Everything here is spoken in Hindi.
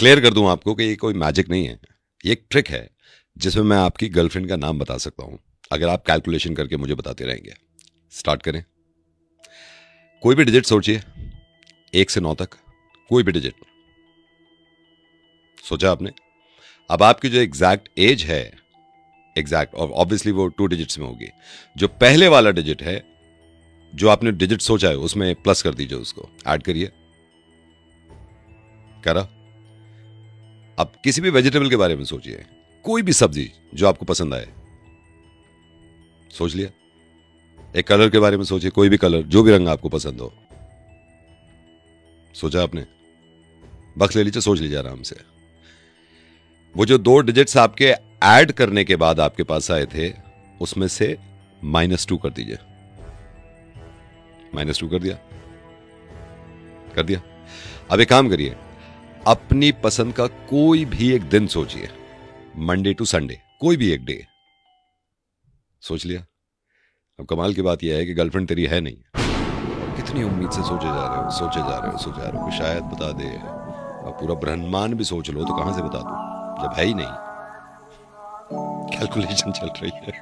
क्लियर कर दूँ आपको कि ये कोई मैजिक नहीं है। ये एक ट्रिक है, जिसमें मैं आपकी गर्लफ्रेंड का नाम बता सकता हूँ। अगर आप कैलकुलेशन करके मुझे बताते रहेंगे। स्टार्ट करें। कोई भी डिजिट सोचिए। एक से नौ तक। कोई भी डिजिट सोचा आपने? अब आपकी जो एग्जैक्ट एज है एग्जैक्ट और ऑब्वियसली वो टू डिजिट्स में होगी। जो पहले वाला डिजिट है, जो आपने डिजिट सोचा है, उसमें प्लस कर दीजिए उसको। ऐड करिए। करा। अब किसी भी वेजिटेबल के बारे में सोचिए। कोई भी सब्ज़ी जो आपको पसंद आए। सोच लिया। एक कलर के बारे में सोचिए, कोई भी कलर जो भी रंग आपको पसंद हो। सोचा आपने? बक्स ले लीजिए, सोच लीजिए आराम से। वो जो दो डिजिट्स आपके ऐड करने के बाद आपके पास आए थे, उसमें से माइनस टू कर दीजिए। माइनस टू कर दिया। कर दिया। अब एक काम करिए अपनी पसंद का कोई भी एक दिन सोचिए। मंडे टू संडे कोई भी एक डे सोच लिया। अब कमाल की बात यह है कि गर्लफ्रेंड तेरी है नहीं। कितनी उम्मीद से सोचे जा रहे हो, सोचे जा रहे हो, सोचे जा रहे हो शायद बता दे। अब पूरा ब्रह्मांड भी सोच लो तो कहाँ से बता दू? जब है ही नहीं। कैलकुलेशन चल रही है।